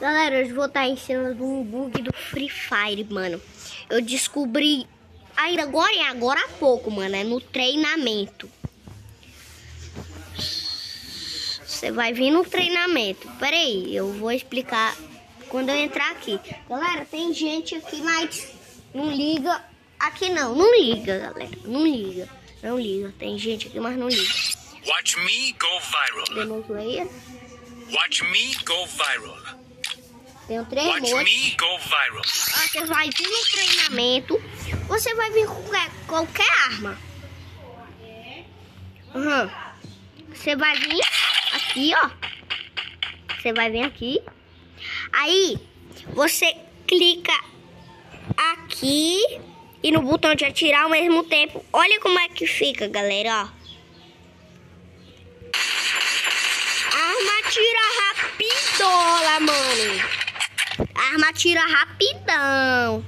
Galera, hoje vou estar ensinando um bug do Free Fire, mano. Eu descobri ainda agora e agora há pouco, mano. É no treinamento. Você vai vir no treinamento. Pera aí, eu vou explicar quando eu entrar aqui. Galera, tem gente aqui, mas não liga. Aqui não, não liga, galera. Não liga. Não liga. Tem gente aqui, mas não liga. Watch me go viral. Demon. Watch me go viral. Tem três Watch moços. me go viral. Você vai vir no treinamento, você vai vir com qualquer, qualquer arma. Uhum. Você vai vir aqui, ó. Você vai vir aqui. Aí, você clica aqui e no botão de atirar ao mesmo tempo. Olha como é que fica, galera, ó. Arma tira rapidola, mano. A arma tira rapidão.